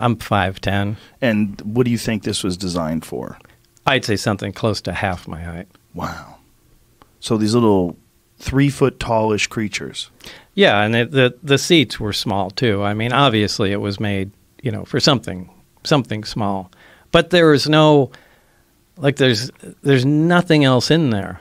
I'm 5'10. And what do you think this was designed for? I'd say something close to half my height. Wow. So these little three foot tallish creatures. Yeah, and it, the the seats were small too. I mean, obviously it was made, you know, for something something small. But there was no like there's there's nothing else in there.